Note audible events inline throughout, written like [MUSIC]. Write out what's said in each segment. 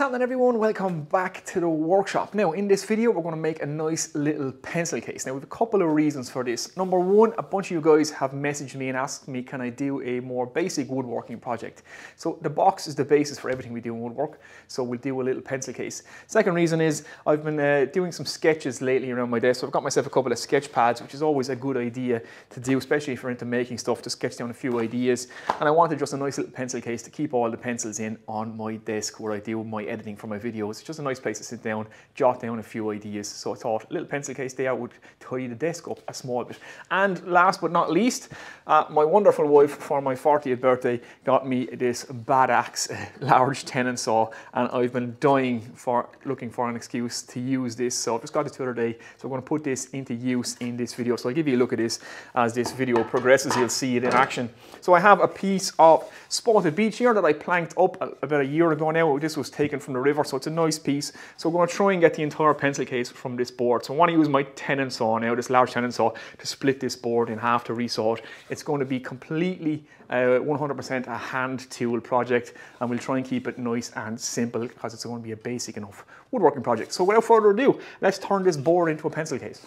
Happening everyone? Welcome back to the workshop. Now in this video we're going to make a nice little pencil case. Now we have a couple of reasons for this. Number one, a bunch of you guys have messaged me and asked me can I do a more basic woodworking project. So the box is the basis for everything we do in woodwork. So we'll do a little pencil case. Second reason is I've been uh, doing some sketches lately around my desk. So I've got myself a couple of sketch pads which is always a good idea to do especially if you're into making stuff to sketch down a few ideas. And I wanted just a nice little pencil case to keep all the pencils in on my desk where I do my editing for my videos. It's just a nice place to sit down, jot down a few ideas. So I thought a little pencil case there would tidy the desk up a small bit. And last but not least, uh, my wonderful wife for my 40th birthday got me this Bad Axe [LAUGHS] large tenon saw and I've been dying for looking for an excuse to use this. So I've just got it the other day. So I'm going to put this into use in this video. So I'll give you a look at this as this video progresses. You'll see it in action. So I have a piece of spalted beech here that I planked up about a year ago now. This was taken from the river, so it's a nice piece. So we're going to try and get the entire pencil case from this board. So I want to use my tenon saw now, this large tenon saw, to split this board in half to resaw it. It's going to be completely 100% uh, a hand tool project and we'll try and keep it nice and simple because it's going to be a basic enough woodworking project. So without further ado, let's turn this board into a pencil case.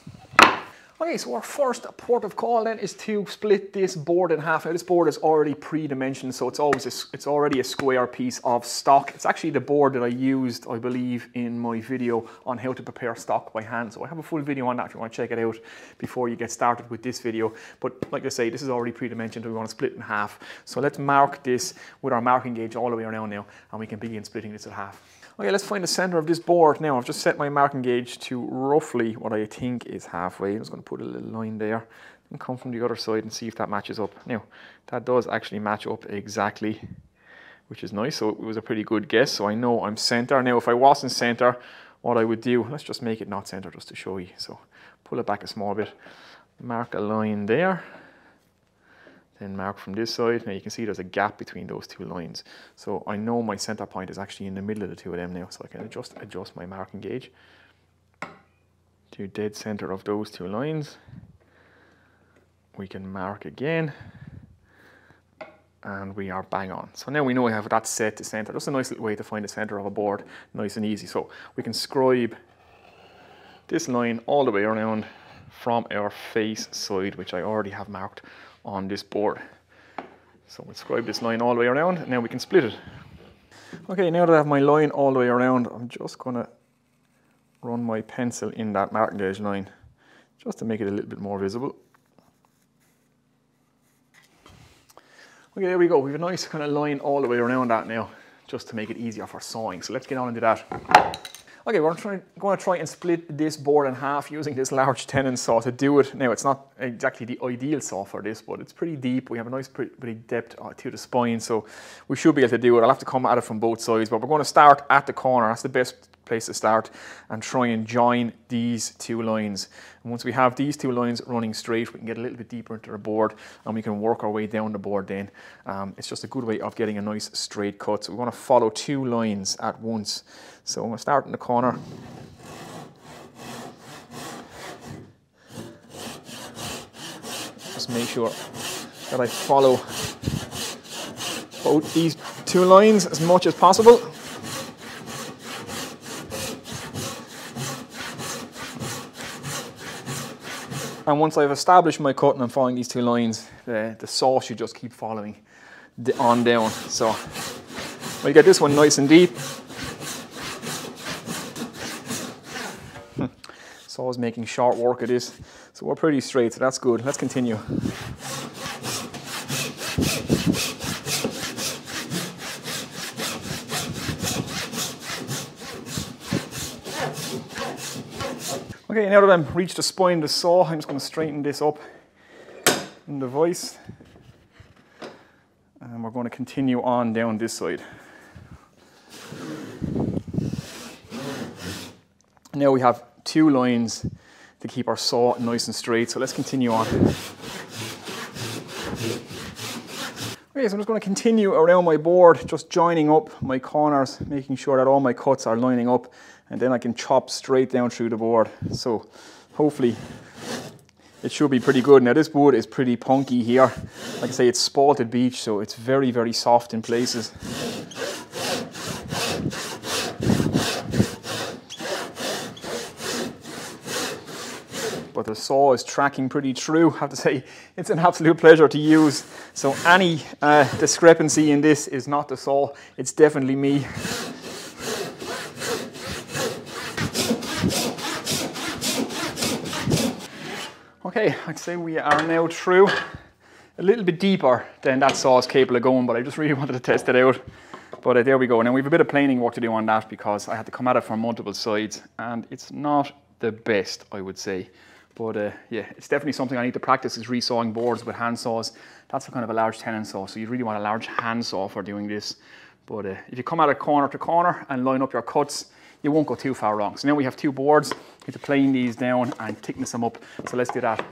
So our first port of call then is to split this board in half. Now this board is already pre-dimensioned, so it's always a, it's already a square piece of stock. It's actually the board that I used, I believe, in my video on how to prepare stock by hand. So I have a full video on that if you want to check it out before you get started with this video. But like I say, this is already pre-dimensioned, we want to split in half. So let's mark this with our marking gauge all the way around now, and we can begin splitting this in half. Okay, let's find the center of this board now. I've just set my marking gauge to roughly what I think is halfway. I'm just going to put a little line there and come from the other side and see if that matches up. Now, that does actually match up exactly, which is nice. So it was a pretty good guess. So I know I'm center. Now, if I wasn't center, what I would do, let's just make it not center just to show you. So pull it back a small bit, mark a line there then mark from this side. Now you can see there's a gap between those two lines. So I know my center point is actually in the middle of the two of them now, so I can just adjust my marking gauge to dead center of those two lines. We can mark again and we are bang on. So now we know we have that set to center. Just a nice way to find the center of a board, nice and easy. So we can scribe this line all the way around from our face side, which I already have marked on this board. So we'll scribe this line all the way around and now we can split it. Okay, now that I have my line all the way around, I'm just gonna run my pencil in that marking gauge line just to make it a little bit more visible. Okay, there we go. We have a nice kind of line all the way around that now, just to make it easier for sawing. So let's get on and do that. Okay, we're going to try and split this board in half using this large [LAUGHS] tenon saw to do it. Now, it's not exactly the ideal saw for this, but it's pretty deep. We have a nice pretty, pretty depth uh, to the spine, so we should be able to do it. I'll have to come at it from both sides, but we're going to start at the corner. That's the best place to start and try and join these two lines. And once we have these two lines running straight, we can get a little bit deeper into the board and we can work our way down the board then. Um, it's just a good way of getting a nice straight cut. So we want to follow two lines at once. So I'm going to start in the corner. Just make sure that I follow both these two lines as much as possible. And once I've established my cut and I'm following these two lines, the, the saw should just keep following on down. So we get this one nice and deep. [LAUGHS] Saw's making short work of this. So we're pretty straight, so that's good. Let's continue. Okay, now that I've reached the spine of the saw, I'm just going to straighten this up in the vise. And we're going to continue on down this side. Now we have two lines to keep our saw nice and straight, so let's continue on. Okay, so I'm just going to continue around my board, just joining up my corners, making sure that all my cuts are lining up and then I can chop straight down through the board. So hopefully it should be pretty good. Now this board is pretty punky here. Like I say, it's spalted beech, so it's very, very soft in places. But the saw is tracking pretty true. I have to say, it's an absolute pleasure to use. So any uh, discrepancy in this is not the saw, it's definitely me. Okay, I'd say we are now through a little bit deeper than that saw is capable of going, but I just [LAUGHS] really wanted to test it out. But uh, there we go. Now we have a bit of planing work to do on that because I had to come at it from multiple sides and it's not the best, I would say. But uh, yeah, it's definitely something I need to practice is resawing boards with hand saws. That's a kind of a large tenon saw, so you really want a large hand saw for doing this. But uh, if you come at it corner to corner and line up your cuts, you won't go too far wrong. So now we have two boards, to plane these down and thickness them up. So let's do that.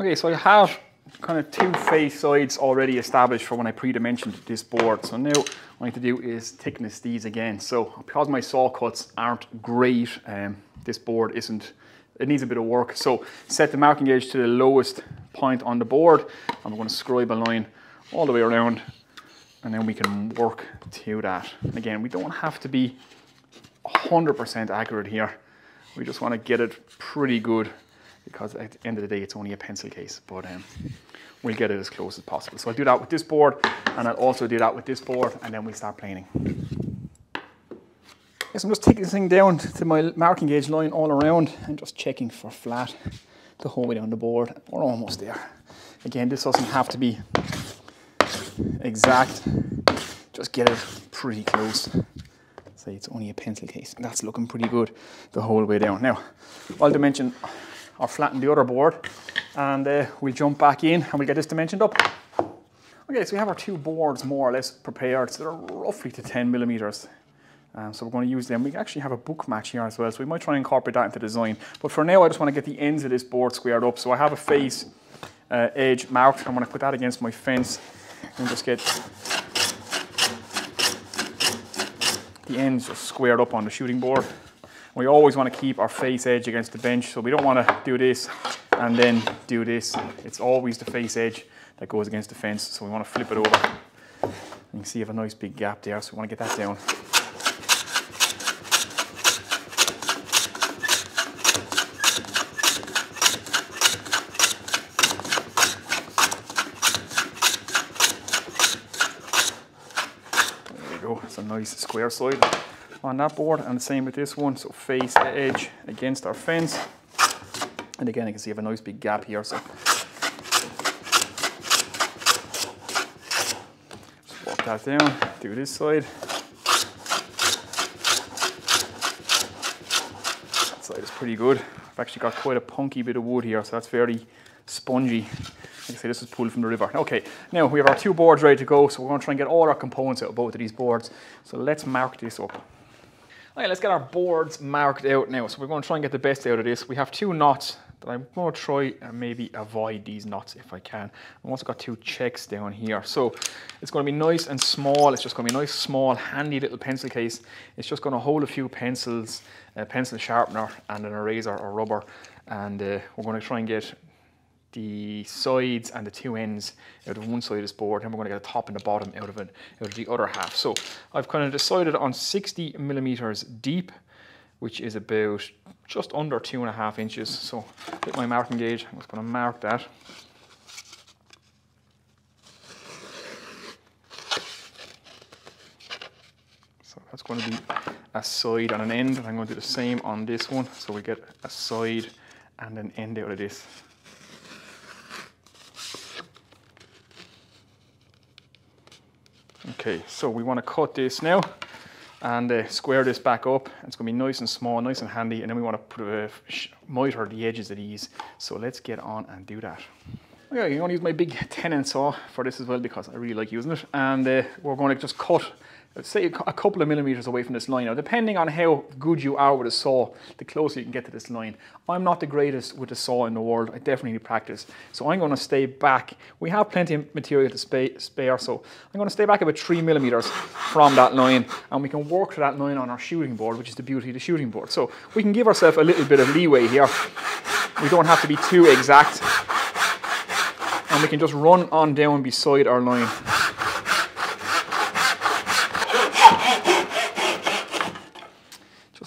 Okay, so I have kind of two face sides already established for when I pre-dimensioned this board. So now what I need to do is thickness these again. So because my saw cuts aren't great, um, this board isn't, it needs a bit of work. So set the marking gauge to the lowest point on the board. I'm going to scribe a line all the way around and then we can work to that. Again, we don't have to be 100% accurate here. We just want to get it pretty good because at the end of the day, it's only a pencil case, but um, we'll get it as close as possible. So I'll do that with this board and I'll also do that with this board and then we start planing. Yes, I'm just taking this thing down to my marking gauge line all around and just checking for flat the whole way down the board. We're almost there. Again, this doesn't have to be exact, just get it pretty close say it's only a pencil case. And that's looking pretty good the whole way down. Now, I'll dimension or flatten the other board and uh, we'll jump back in and we'll get this dimensioned up. Okay, so we have our two boards more or less prepared. So they're roughly to 10 millimeters. Um, so we're going to use them. We actually have a book match here as well, so we might try and incorporate that into the design. But for now, I just want to get the ends of this board squared up. So I have a face uh, edge marked. I'm going to put that against my fence and just get the ends just squared up on the shooting board. We always want to keep our face edge against the bench, so we don't want to do this and then do this. It's always the face edge that goes against the fence, so we want to flip it over. You can see you have a nice big gap there, so we want to get that down. Nice square side on that board and the same with this one. So face the edge against our fence. And again you can see I have a nice big gap here so. Just walk that down do this side. That side is pretty good. I've actually got quite a punky bit of wood here so that's very spongy I say, this is pulled from the river. Okay, now we have our two boards ready to go, so we're going to try and get all our components out of both of these boards. So let's mark this up. Okay, let's get our boards marked out now. So we're going to try and get the best out of this. We have two knots that I'm going to try and maybe avoid these knots if I can. I've also got two checks down here. So it's going to be nice and small. It's just going to be a nice, small, handy little pencil case. It's just going to hold a few pencils, a pencil sharpener and an eraser or rubber. And uh, we're going to try and get the sides and the two ends out of one side of this board and we're going to get the top and the bottom out of it out of the other half. So I've kind of decided on 60 millimeters deep which is about just under two and a half inches. So with my marking gauge. I'm just going to mark that. So that's going to be a side and an end and I'm going to do the same on this one. So we get a side and an end out of this Okay, so we want to cut this now and uh, square this back up. It's going to be nice and small, nice and handy, and then we want to put a miter the edges of these. So let's get on and do that. Okay, I'm going to use my big [LAUGHS] tenon saw for this as well because I really like using it. And uh, we're going to just cut say a couple of millimeters away from this line. Now, depending on how good you are with a saw, the closer you can get to this line. I'm not the greatest with a saw in the world. I definitely need practice. So I'm going to stay back. We have plenty of material to spare, so I'm going to stay back about three millimeters from that line, and we can work to that line on our shooting board, which is the beauty of the shooting board. So we can give ourselves a little bit of leeway here. We don't have to be too exact, and we can just run on down beside our line.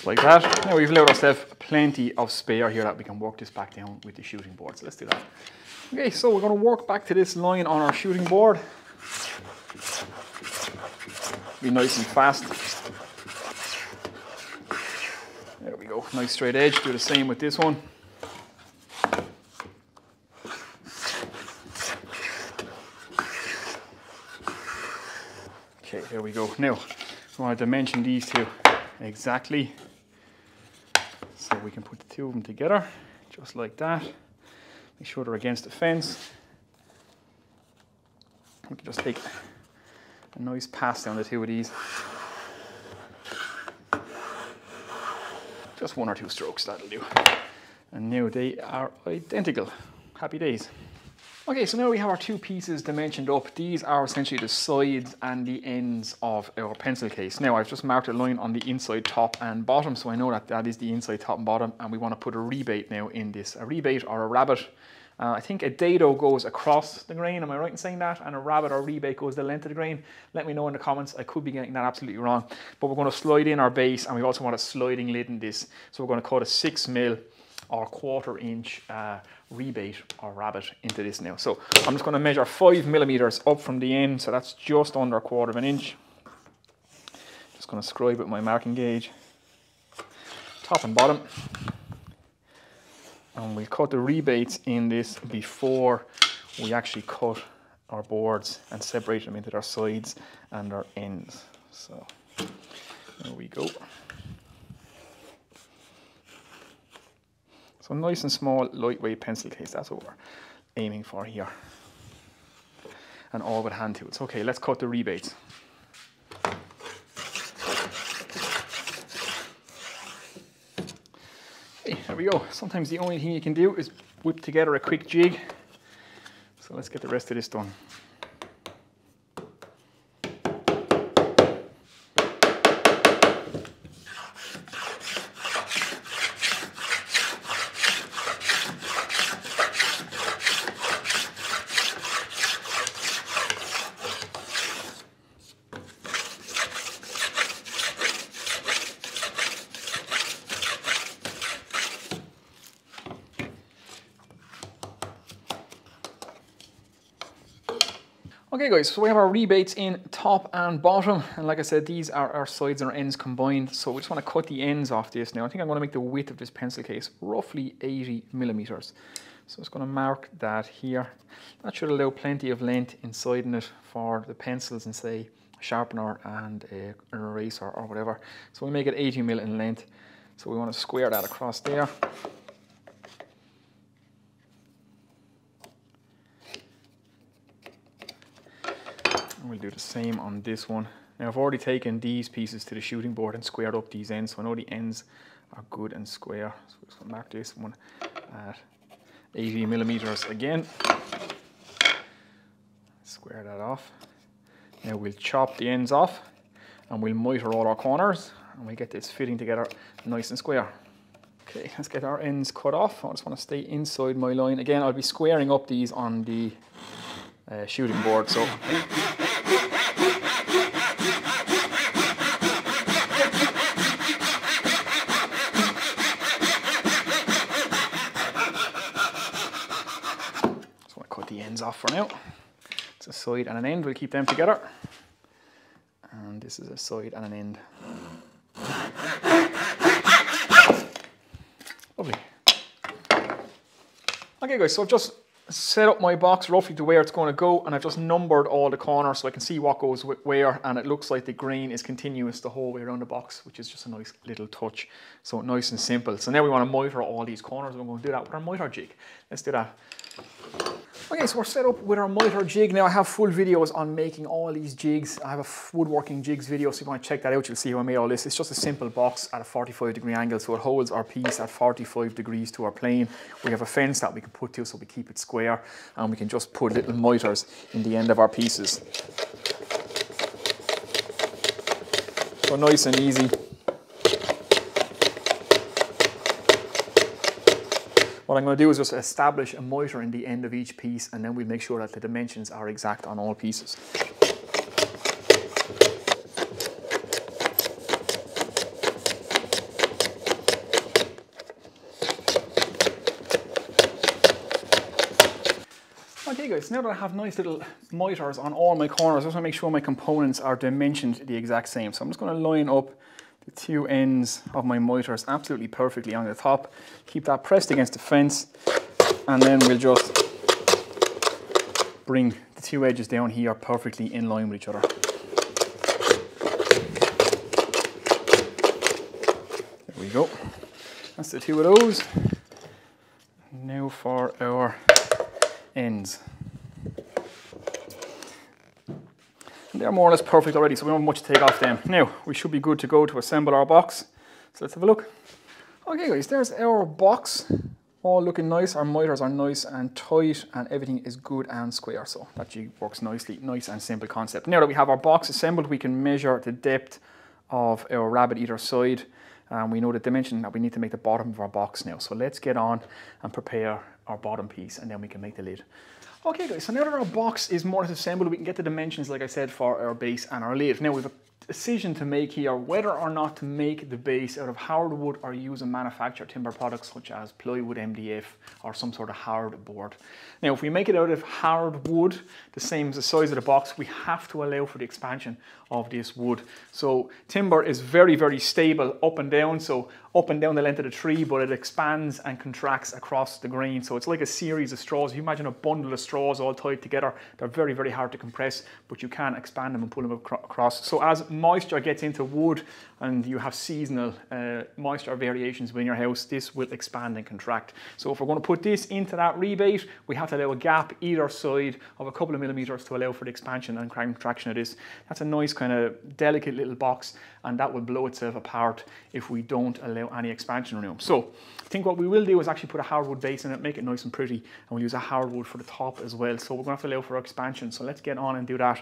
Like that. Now we've allowed ourselves plenty of spare here that we can work this back down with the shooting board. So let's do that. Okay, so we're going to work back to this line on our shooting board. Be nice and fast. There we go, nice straight edge. Do the same with this one. Okay, there we go. Now, I want to dimension these two exactly. We can put the two of them together, just like that. Make sure they're against the fence. We can just take a nice pass down the two of these. Just one or two strokes, that'll do. And now they are identical. Happy days. Okay, so now we have our two pieces dimensioned up. These are essentially the sides and the ends of our pencil case. Now I've just marked a line on the inside top and bottom, so I know that that is the inside top and bottom, and we want to put a rebate now in this. A rebate or a rabbit. uh, I think a dado goes across the grain, am I right in saying that? And a rabbit or rebate goes the length of the grain. Let me know in the comments, I could be getting that absolutely wrong. But we're going to slide in our base and we also want a sliding lid in this. So we're going to cut a six mil or quarter inch uh, rebate or rabbit into this now. So I'm just going to measure five millimeters up from the end. So that's just under a quarter of an inch. Just going to scribe it with my marking gauge. Top and bottom and we'll cut the rebates in this before we actually cut our boards and separate them into their sides and their ends. So there we go. So nice and small, lightweight pencil case, that's what we're aiming for here. And all with hand tools. Okay, let's cut the rebates. There we go. Sometimes the only thing you can do is whip together a quick jig. So let's get the rest of this done. Okay guys, so we have our rebates in top and bottom. And like I said, these are our sides and our ends combined. So we just want to cut the ends off this now. I think I'm to make the width of this pencil case roughly 80 millimeters. So going to mark that here. That should allow plenty of length inside in it for the pencils and say a sharpener and a, an eraser or whatever. So we make it 80 mil in length. So we want to square that across there. We'll do the same on this one. Now I've already taken these pieces to the shooting board and squared up these ends, so I know the ends are good and square. So I'm just gonna mark this one at 80 millimeters again. Square that off. Now we'll chop the ends off and we'll miter all our corners and we'll get this fitting together nice and square. Okay, let's get our ends cut off. I just want to stay inside my line. Again, I'll be squaring up these on the uh, shooting board. So off for now. It's a side and an end, we'll keep them together. And this is a side and an end. Lovely. Okay guys, so I've just set up my box roughly to where it's going to go and I've just numbered all the corners so I can see what goes where and it looks like the grain is continuous the whole way around the box which is just a nice little touch so nice and simple so now we want to miter all these corners we're going to do that with our miter jig let's do that Okay, so we're set up with our miter jig. Now I have full videos on making all these jigs. I have a woodworking jigs video, so if you want to check that out, you'll see how I made all this. It's just a simple box at a 45 degree angle, so it holds our piece at 45 degrees to our plane. We have a fence that we can put to so we keep it square, and we can just put little miters in the end of our pieces. So nice and easy. What I'm going to do is just establish a miter in the end of each piece and then we make sure that the dimensions are exact on all pieces. Okay guys, now that I have nice little miters on all my corners, I just want to make sure my components are dimensioned the exact same. So I'm just going to line up the two ends of my miters absolutely perfectly on the top. Keep that pressed against the fence and then we'll just bring the two edges down here perfectly in line with each other. There we go. That's the two of those. Now for our ends. They're more or less perfect already, so we don't have much to take off them. Now, we should be good to go to assemble our box. So let's have a look. Okay guys, there's our box. All looking nice, our miters are nice and tight and everything is good and square. So that works nicely, nice and simple concept. Now that we have our box assembled, we can measure the depth of our rabbit either side. And we know the dimension that we need to make the bottom of our box now. So let's get on and prepare our bottom piece and then we can make the lid. Okay guys, so now that our box is more or less assembled, we can get the dimensions, like I said, for our base and our lid. Now we have a decision to make here whether or not to make the base out of hardwood or use a manufactured timber products such as plywood MDF or some sort of hard board. Now if we make it out of hardwood, the same as the size of the box, we have to allow for the expansion of this wood. So timber is very, very stable up and down. So up and down the length of the tree, but it expands and contracts across the grain. So it's like a series of straws. If you imagine a bundle of straws all tied together, they're very, very hard to compress, but you can expand them and pull them across. So as moisture gets into wood and you have seasonal uh, moisture variations within your house, this will expand and contract. So if we're going to put this into that rebate, we have to allow a gap either side of a couple of millimeters to allow for the expansion and contraction of this. That's a nice kind of delicate little box and that will blow itself apart if we don't allow any expansion room. So I think what we will do is actually put a hardwood base in it, make it nice and pretty, and we'll use a hardwood for the top as well. So we're gonna have to allow for expansion. So let's get on and do that.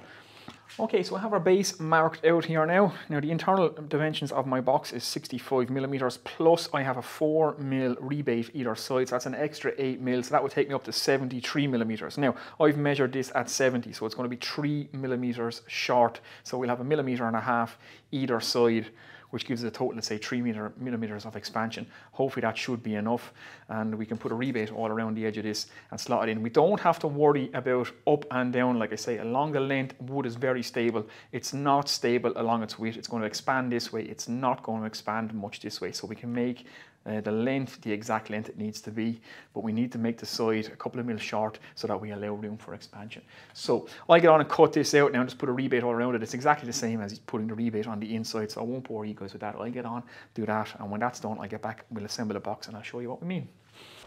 Okay, so I have our base marked out here now. Now the internal dimensions of my box is 65 millimeters, plus I have a four mil rebate either side, so that's an extra eight mil, so that would take me up to 73 millimeters. Now, I've measured this at 70, so it's gonna be three millimeters short, so we'll have a millimeter and a half either side which gives us a total, let's say, three meter, millimeters of expansion. Hopefully that should be enough. And we can put a rebate all around the edge of this and slot it in. We don't have to worry about up and down. Like I say, along the length, wood is very stable. It's not stable along its width. It's going to expand this way. It's not going to expand much this way. So we can make uh, the length, the exact length it needs to be, but we need to make the side a couple of mil short so that we allow room for expansion. So I get on and cut this out now and just put a rebate all around it. It's exactly the same as putting the rebate on the inside, so I won't bore you guys with that. I get on, do that, and when that's done, I get back, we'll assemble the box and I'll show you what we mean.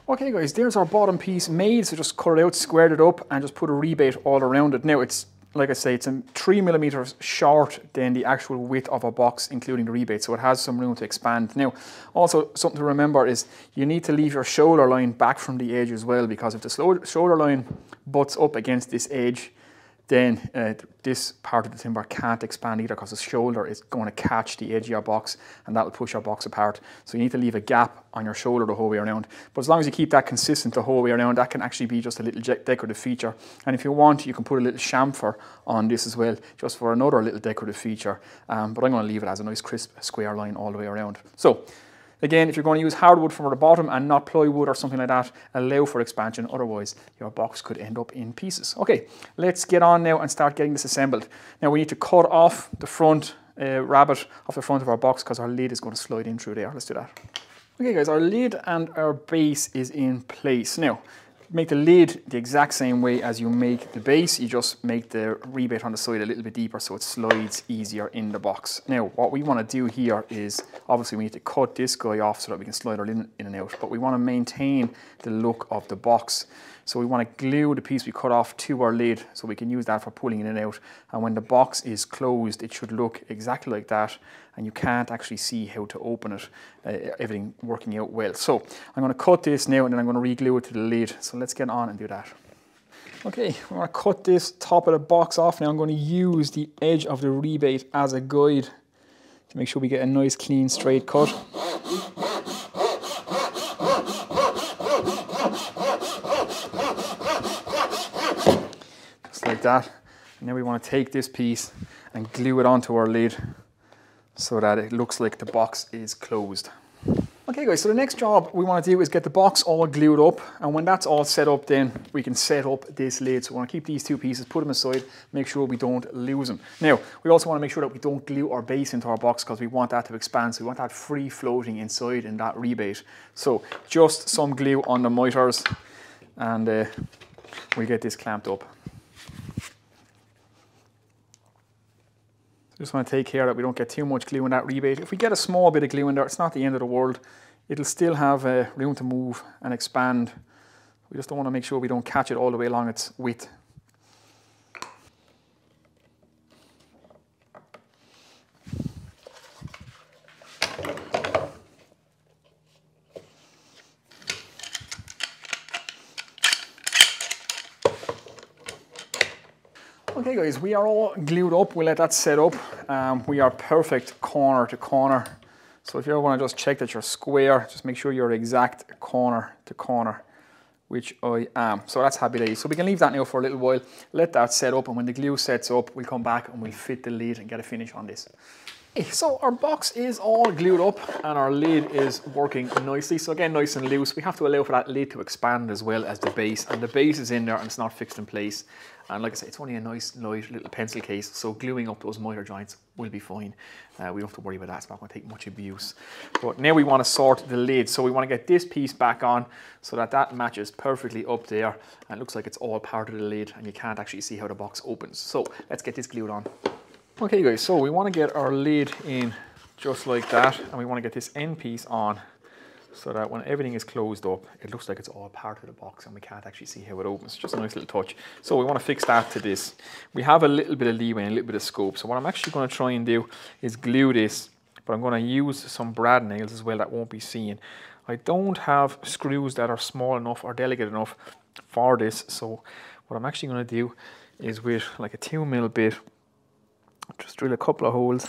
Okay guys, there's our bottom piece made, so just cut it out, squared it up, and just put a rebate all around it. Now it's like I say, it's three millimeters short than the actual width of a box, including the rebate, so it has some room to expand. Now, also something to remember is you need to leave your shoulder line back from the edge as well, because if the shoulder line butts up against this edge, then uh, this part of the timber can't expand either because the shoulder is going to catch the edge of your box and that will push your box apart. So you need to leave a gap on your shoulder the whole way around. But as long as you keep that consistent the whole way around, that can actually be just a little decorative feature. And if you want, you can put a little chamfer on this as well, just for another little decorative feature. Um, but I'm going to leave it as a nice crisp square line all the way around. So Again, if you're going to use hardwood from the bottom and not plywood or something like that, allow for expansion, otherwise your box could end up in pieces. Okay, let's get on now and start getting this assembled. Now we need to cut off the front uh, rabbet off the front of our box because our lid is going to slide in through there. Let's do that. Okay guys, our lid and our base is in place. Now, make the lid the exact same way as you make the base. You just make the rebate on the side a little bit deeper so it slides easier in the box. Now, what we want to do here is, obviously we need to cut this guy off so that we can slide our lid in and out, but we want to maintain the look of the box. So we want to glue the piece we cut off to our lid so we can use that for pulling in and out. And when the box is closed, it should look exactly like that. And you can't actually see how to open it, uh, everything working out well. So I'm going to cut this now and then I'm going to re-glue it to the lid. So let's get on and do that. Okay, I'm going to cut this top of the box off now. I'm going to use the edge of the rebate as a guide to make sure we get a nice clean straight cut. Just like that. And now we want to take this piece and glue it onto our lid so that it looks like the box is closed. Okay guys, so the next job we want to do is get the box all glued up and when that's all set up then we can set up this lid. So we want to keep these two pieces, put them aside, make sure we don't lose them. Now, we also want to make sure that we don't glue our base into our box because we want that to expand. So we want that free floating inside in that rebate. So just some glue on the miters and uh, we get this clamped up. Just want to take care that we don't get too much glue in that rebate. If we get a small bit of glue in there, it's not the end of the world. It'll still have uh, room to move and expand. We just don't want to make sure we don't catch it all the way along its width. Okay guys, we are all glued up. We'll let that set up. Um, we are perfect corner to corner. So if you ever want to just check that you're square, just make sure you're exact corner to corner, which I am. So that's happy days. So we can leave that now for a little while, let that set up, and when the glue sets up, we'll come back and we'll fit the lid and get a finish on this. So our box is all glued up and our lid is working nicely. So again, nice and loose. We have to allow for that lid to expand as well as the base. And the base is in there and it's not fixed in place. And like I say, it's only a nice, light little pencil case. So gluing up those miter joints will be fine. Uh, we don't have to worry about that. It's not going to take much abuse. But now we want to sort the lid. So we want to get this piece back on so that that matches perfectly up there. And looks like it's all part of the lid and you can't actually see how the box opens. So let's get this glued on. Okay guys, so we want to get our lid in just like that and we want to get this end piece on so that when everything is closed up, it looks like it's all part of the box and we can't actually see how it opens. Just a nice little touch. So we want to fix that to this. We have a little bit of leeway and a little bit of scope. So what I'm actually going to try and do is glue this, but I'm going to use some brad nails as well that won't be seen. I don't have screws that are small enough or delicate enough for this. So what I'm actually going to do is with like a two mil bit, just drill a couple of holes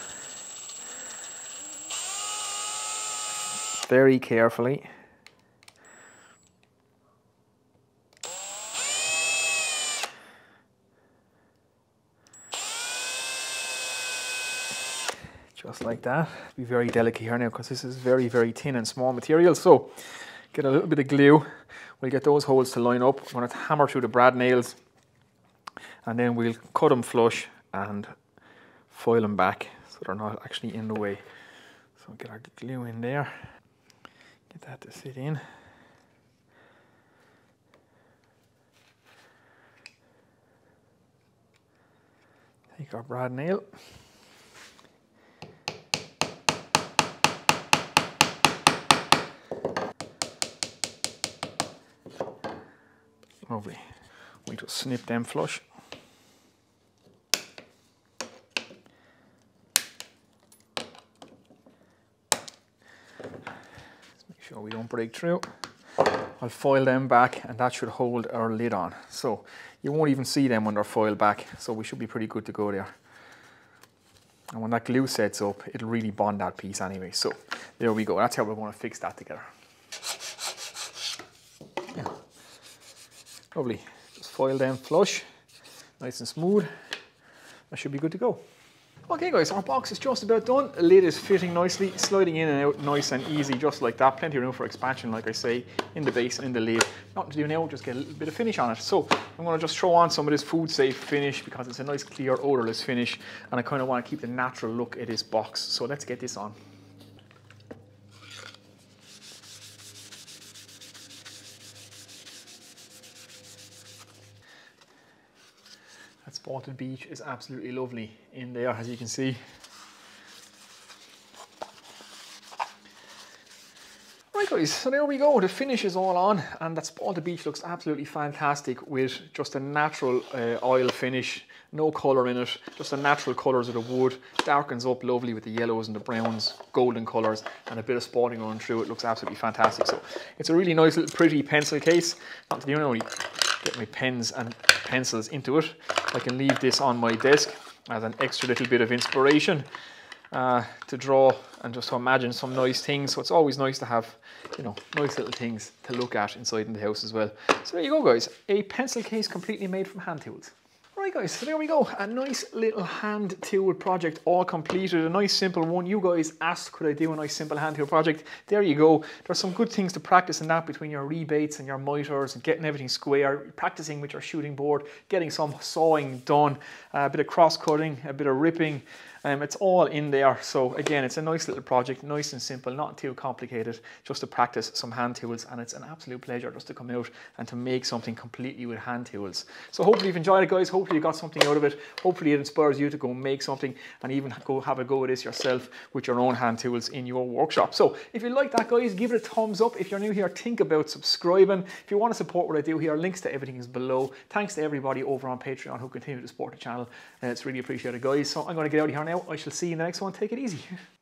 very carefully. Just like that. Be very delicate here now because this is very, very thin and small material. So get a little bit of glue. We'll get those holes to line up. I'm going to hammer through the brad nails and then we'll cut them flush and foil them back so they're not actually in the way. So get our glue in there. Get that to sit in. Take our brad nail. Lovely. We just snip them flush. Break through. I'll foil them back and that should hold our lid on. So you won't even see them when they're foiled back. So we should be pretty good to go there. And when that glue sets up, it'll really bond that piece anyway. So there we go. That's how we're going to fix that together. Yeah. Lovely. Just foil them flush, nice and smooth. That should be good to go. Okay guys, our box is just about done. The lid is fitting nicely, sliding in and out nice and easy, just like that. Plenty of room for expansion, like I say, in the base and in the lid. Nothing to do now, just get a little bit of finish on it. So I'm gonna just throw on some of this food safe finish because it's a nice clear odorless finish and I kind of want to keep the natural look of this box. So let's get this on. Spalted Beech is absolutely lovely in there, as you can see. Right guys, so there we go, the finish is all on and that Spalted Beech looks absolutely fantastic with just a natural uh, oil finish, no colour in it, just the natural colours of the wood, darkens up lovely with the yellows and the browns, golden colours and a bit of spalting on through it, looks absolutely fantastic. So it's a really nice little pretty pencil case, not the only get my pens and pencils into it. I can leave this on my desk as an extra little bit of inspiration uh, to draw and just to imagine some nice things. So it's always nice to have, you know, nice little things to look at inside in the house as well. So there you go guys, a pencil case completely made from hand tools. Right guys, so there we go. A nice little hand tool project all completed. A nice simple one. You guys asked could I do a nice simple hand tool project. There you go. There's some good things to practice in that between your rebates and your miters and getting everything square, practicing with your shooting board, getting some sawing done, a bit of cross cutting, a bit of ripping, um, it's all in there. So again, it's a nice little project, nice and simple, not too complicated, just to practice some hand tools. And it's an absolute pleasure just to come out and to make something completely with hand tools. So hopefully you've enjoyed it guys. Hopefully you got something out of it. Hopefully it inspires you to go make something and even go have a go at this yourself with your own hand tools in your workshop. So if you like that guys, give it a thumbs up. If you're new here, think about subscribing. If you want to support what I do here, links to everything is below. Thanks to everybody over on Patreon who continue to support the channel. Uh, it's really appreciated guys. So I'm going to get out of here now. I shall see you in the next one. Take it easy. [LAUGHS]